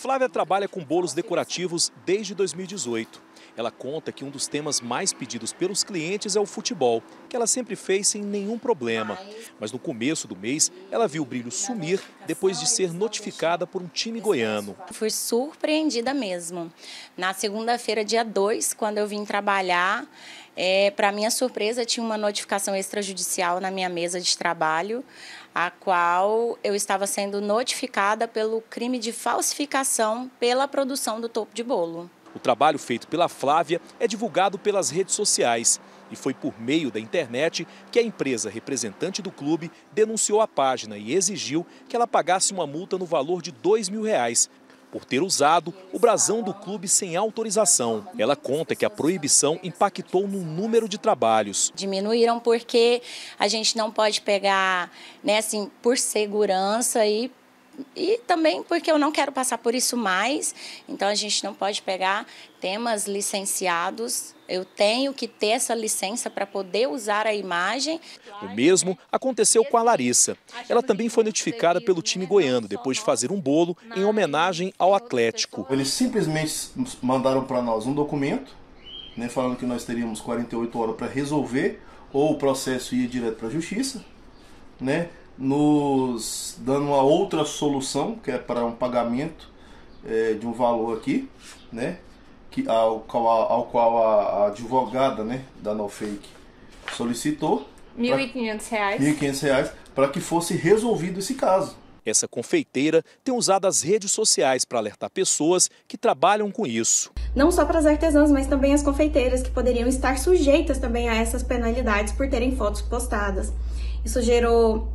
Flávia trabalha com bolos decorativos desde 2018. Ela conta que um dos temas mais pedidos pelos clientes é o futebol, que ela sempre fez sem nenhum problema. Mas no começo do mês, ela viu o brilho sumir depois de ser notificada por um time goiano. Fui surpreendida mesmo. Na segunda-feira, dia 2, quando eu vim trabalhar, é, para minha surpresa, tinha uma notificação extrajudicial na minha mesa de trabalho, a qual eu estava sendo notificada pelo crime de falsificação pela produção do topo de bolo. O trabalho feito pela Flávia é divulgado pelas redes sociais e foi por meio da internet que a empresa representante do clube denunciou a página e exigiu que ela pagasse uma multa no valor de dois mil reais por ter usado o brasão do clube sem autorização. Ela conta que a proibição impactou no número de trabalhos. Diminuíram porque a gente não pode pegar, né, assim, por segurança e e também porque eu não quero passar por isso mais, então a gente não pode pegar temas licenciados. Eu tenho que ter essa licença para poder usar a imagem. O mesmo aconteceu com a Larissa. Ela também foi notificada pelo time goiano depois de fazer um bolo em homenagem ao Atlético. Eles simplesmente mandaram para nós um documento, né, falando que nós teríamos 48 horas para resolver ou o processo ia direto para a justiça, né? Nos dando uma outra solução, que é para um pagamento é, de um valor aqui, né? Que, ao, qual, ao qual a, a advogada né, da NoFake solicitou. R$ 1.500. R$ 1.500 para que fosse resolvido esse caso. Essa confeiteira tem usado as redes sociais para alertar pessoas que trabalham com isso. Não só para as artesãs, mas também as confeiteiras que poderiam estar sujeitas também a essas penalidades por terem fotos postadas. Isso gerou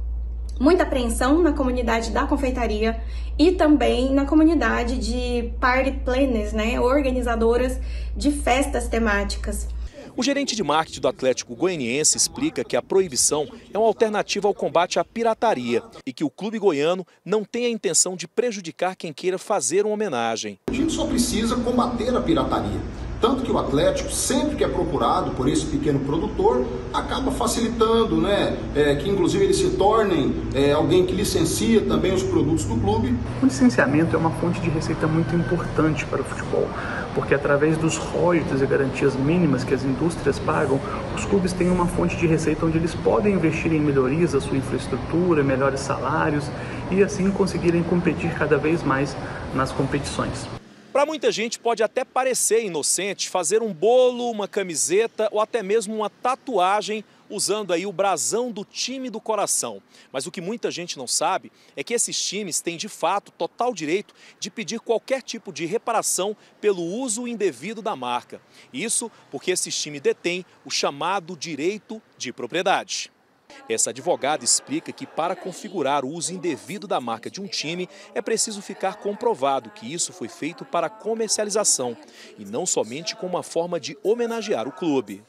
muita apreensão na comunidade da confeitaria e também na comunidade de party planners, né, organizadoras de festas temáticas. O gerente de marketing do Atlético Goianiense explica que a proibição é uma alternativa ao combate à pirataria e que o clube goiano não tem a intenção de prejudicar quem queira fazer uma homenagem. A gente só precisa combater a pirataria. Tanto que o Atlético, sempre que é procurado por esse pequeno produtor, acaba facilitando, né? É, que inclusive eles se tornem é, alguém que licencia também os produtos do clube. O licenciamento é uma fonte de receita muito importante para o futebol, porque através dos royalties e garantias mínimas que as indústrias pagam, os clubes têm uma fonte de receita onde eles podem investir em melhorias da sua infraestrutura, melhores salários e assim conseguirem competir cada vez mais nas competições. Para muita gente pode até parecer inocente fazer um bolo, uma camiseta ou até mesmo uma tatuagem usando aí o brasão do time do coração. Mas o que muita gente não sabe é que esses times têm de fato total direito de pedir qualquer tipo de reparação pelo uso indevido da marca. Isso porque esses times detêm o chamado direito de propriedade. Essa advogada explica que para configurar o uso indevido da marca de um time é preciso ficar comprovado que isso foi feito para comercialização e não somente com uma forma de homenagear o clube.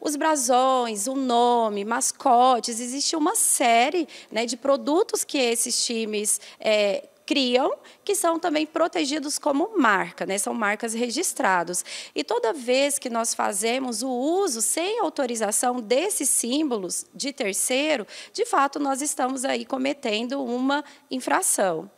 Os brasões, o nome, mascotes, existe uma série né, de produtos que esses times é, criam, que são também protegidos como marca, né? são marcas registradas. E toda vez que nós fazemos o uso sem autorização desses símbolos de terceiro, de fato nós estamos aí cometendo uma infração.